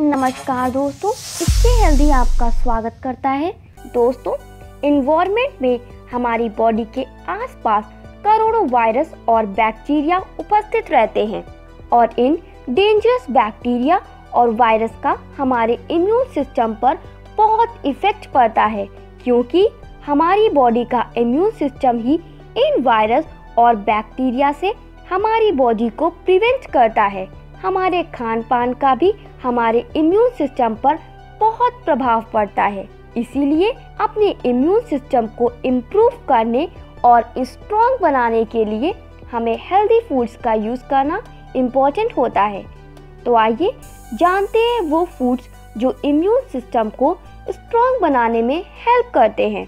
नमस्कार दोस्तों इसके हेल्दी आपका स्वागत करता है। दोस्तों इन्वायरमेंट में हमारी बॉडी के आसपास करोड़ों वायरस और बैक्टीरिया उपस्थित रहते हैं और इन डेंजरस बैक्टीरिया और वायरस का हमारे इम्यून सिस्टम पर बहुत इफ़ेक्ट पड़ता है, क्योंकि हमारी बॉडी का इम्यून सिस्टम ही इन वायरस और बैक्टीरिया से हमारी बॉडी को प्रिवेंट करता है। हमारे खान पान का भी हमारे इम्यून सिस्टम पर बहुत प्रभाव पड़ता है। इसीलिए अपने इम्यून सिस्टम को इम्प्रूव करने और स्ट्रॉन्ग बनाने के लिए हमें हेल्दी फूड्स का यूज़ करना इम्पोर्टेंट होता है। तो आइए जानते हैं वो फूड्स जो इम्यून सिस्टम को स्ट्रॉन्ग बनाने में हेल्प करते हैं।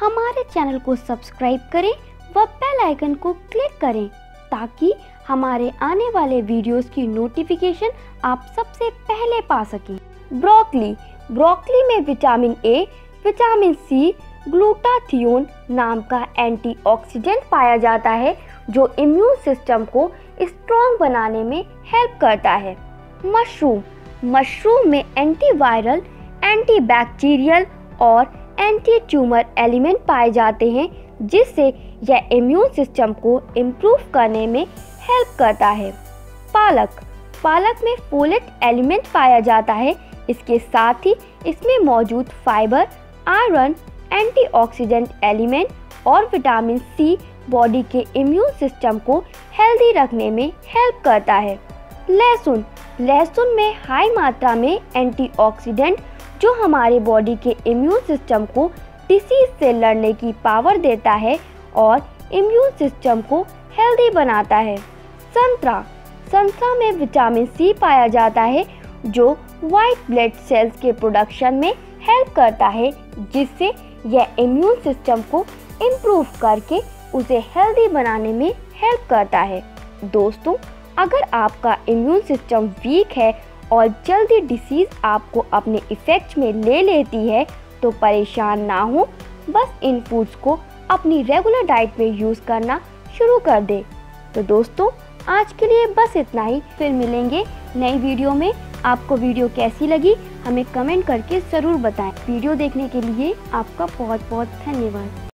हमारे चैनल को सब्सक्राइब करें व बेल आइकन को क्लिक करें ताकि हमारे आने वाले वीडियोस की नोटिफिकेशन आप सबसे पहले पा सकें। ब्रोकली ब्रोकली में vitamin A vitamin C glutathione नाम का एंटीऑक्सीडेंट पाया जाता है, जो इम्यून सिस्टम को स्ट्रॉन्ग बनाने में हेल्प करता है। मशरूम मशरूम में एंटीवायरल एंटीबैक्टीरियल और एंटी ट्यूमर एलिमेंट पाए जाते हैं, जिससे यह इम्यून सिस्टम को इम्प्रूव करने में हेल्प करता है। पालक। पालक में फोलेट एलिमेंट पाया जाता है। इसके साथ ही इसमें मौजूद फाइबर आयरन एंटीऑक्सीडेंट एलिमेंट और विटामिन सी बॉडी के इम्यून सिस्टम को हेल्दी रखने में हेल्प करता है। लहसुन। लहसुन में हाई मात्रा में एंटीऑक्सीडेंट जो हमारे बॉडी के इम्यून सिस्टम को डिसीज से लड़ने की पावर देता है और इम्यून सिस्टम को हेल्दी बनाता है। संतरा संतरा में विटामिन सी पाया जाता है, जो वाइट ब्लड सेल्स के प्रोडक्शन में हेल्प करता है, जिससे यह इम्यून सिस्टम को इम्प्रूव करके उसे हेल्दी बनाने में हेल्प करता है। दोस्तों, अगर आपका इम्यून सिस्टम वीक है और जल्दी डिसीज आपको अपने इफ़ेक्ट में ले लेती है तो परेशान ना हो। बस इन फूड्स को अपनी रेगुलर डाइट में यूज़ करना शुरू कर दे। तो दोस्तों, आज के लिए बस इतना ही। फिर मिलेंगे नई वीडियो में। आपको वीडियो कैसी लगी, हमें कमेंट करके ज़रूर बताएँ। वीडियो देखने के लिए आपका बहुत बहुत धन्यवाद।